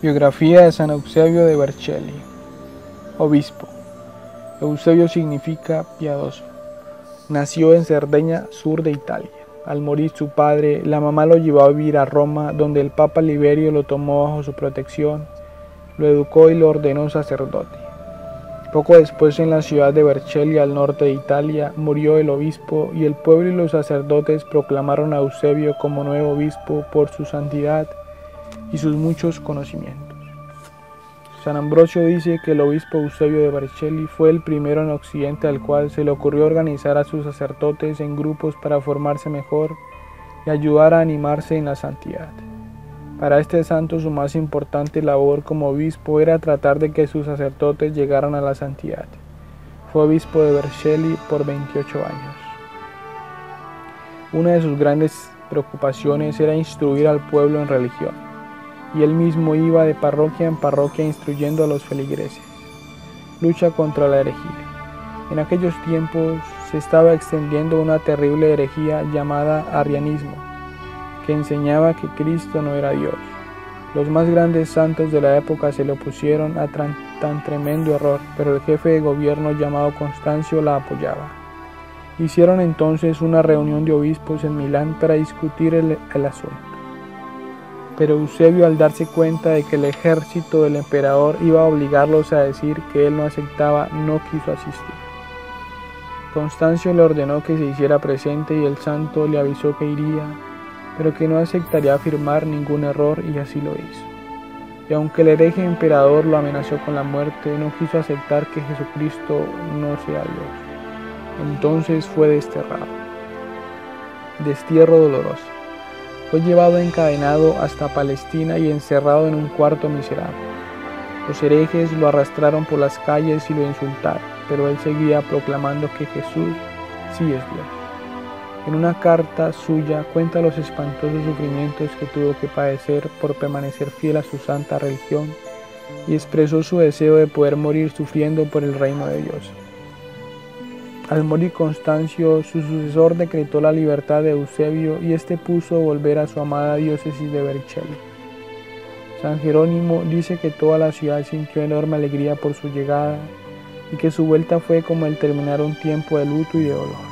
Biografía de San Eusebio de Vercelli Obispo Eusebio significa piadoso. Nació en Cerdeña, sur de Italia. Al morir su padre, la mamá lo llevó a vivir a Roma, donde el Papa Liberio lo tomó bajo su protección, lo educó y lo ordenó sacerdote. Poco después, en la ciudad de Vercelli, al norte de Italia, murió el obispo y el pueblo y los sacerdotes proclamaron a Eusebio como nuevo obispo por su santidad y sus muchos conocimientos. San Ambrosio dice que el obispo Eusebio de Vercelli fue el primero en Occidente al cual se le ocurrió organizar a sus sacerdotes en grupos para formarse mejor y ayudar a animarse en la santidad. Para este santo su más importante labor como obispo era tratar de que sus sacerdotes llegaran a la santidad. Fue obispo de Vercelli por 28 años. Una de sus grandes preocupaciones era instruir al pueblo en religión y él mismo iba de parroquia en parroquia instruyendo a los feligreses. Lucha contra la herejía. En aquellos tiempos se estaba extendiendo una terrible herejía llamada arrianismo, que enseñaba que Cristo no era Dios. Los más grandes santos de la época se le opusieron a tan, tremendo error, pero el jefe de gobierno llamado Constancio la apoyaba. Hicieron entonces una reunión de obispos en Milán para discutir el asunto. Pero Eusebio al darse cuenta de que el ejército del emperador iba a obligarlos a decir que él no aceptaba, no quiso asistir. Constancio le ordenó que se hiciera presente y el santo le avisó que iría, pero que no aceptaría afirmar ningún error y así lo hizo. Y aunque el hereje emperador lo amenazó con la muerte, no quiso aceptar que Jesucristo no sea Dios. Entonces fue desterrado. Destierro doloroso. Fue llevado encadenado hasta Palestina y encerrado en un cuarto miserable. Los herejes lo arrastraron por las calles y lo insultaron, pero él seguía proclamando que Jesús sí es Dios. En una carta suya cuenta los espantosos sufrimientos que tuvo que padecer por permanecer fiel a su santa religión y expresó su deseo de poder morir sufriendo por el reino de Dios. Al morir Constancio, su sucesor decretó la libertad de Eusebio y éste puso volver a su amada diócesis de Vercelli. San Jerónimo dice que toda la ciudad sintió enorme alegría por su llegada y que su vuelta fue como el terminar un tiempo de luto y de dolor.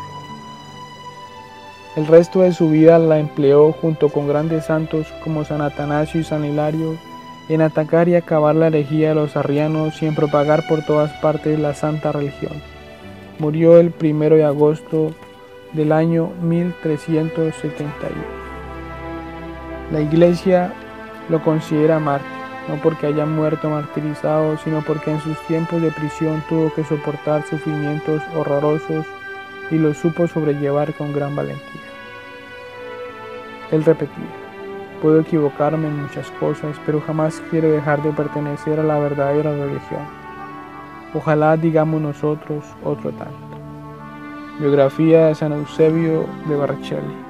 El resto de su vida la empleó junto con grandes santos como San Atanasio y San Hilario en atacar y acabar la herejía de los arrianos y en propagar por todas partes la santa religión. Murió el primero de agosto del año 1371. La iglesia lo considera mártir, no porque haya muerto martirizado, sino porque en sus tiempos de prisión tuvo que soportar sufrimientos horrorosos y los supo sobrellevar con gran valentía. Él repetía, puedo equivocarme en muchas cosas, pero jamás quiero dejar de pertenecer a la verdadera religión. Ojalá digamos nosotros otro tanto. Biografía de San Eusebio de Barcelli.